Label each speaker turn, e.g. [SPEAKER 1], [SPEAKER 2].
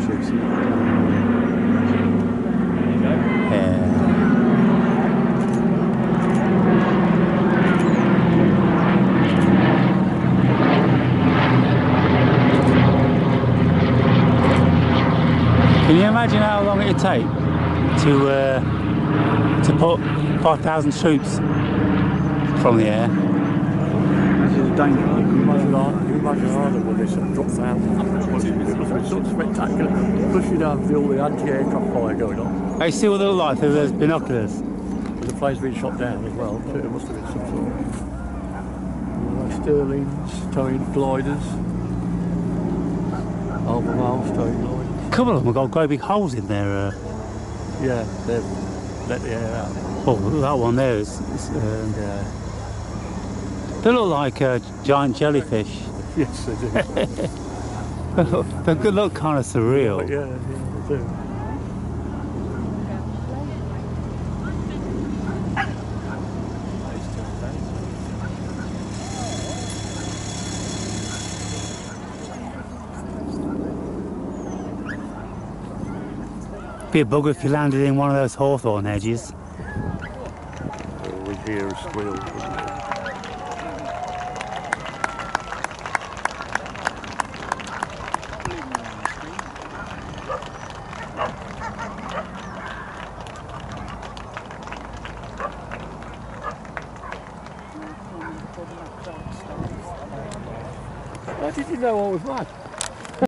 [SPEAKER 1] Yeah. Can you imagine how long it'd take to uh, to put 5,000 troops from the air?
[SPEAKER 2] This is a danger.
[SPEAKER 3] You imagine how, you imagine how when they sort of dropped down. It must have been so spectacular. Plus you'd have the, all the anti-aircraft fire going on.
[SPEAKER 1] They see what they look like through those binoculars.
[SPEAKER 3] The plane's been shot down as well. So it must have been some sort of uh, Stirlings, towing gliders. Albemarle's towing gliders.
[SPEAKER 1] A couple of them have got great big holes in their. Uh,
[SPEAKER 3] Yeah, they've let the air out.
[SPEAKER 1] Oh, that one there is. is um,
[SPEAKER 3] Yeah.
[SPEAKER 1] They look like uh, giant jellyfish.
[SPEAKER 3] Yes, they do.
[SPEAKER 1] they could look kind of surreal.
[SPEAKER 3] Yeah, yeah, they do.
[SPEAKER 1] Be a bugger if you landed in one of those hawthorn hedges.
[SPEAKER 3] All we hear is squeals. How did you know I was mad?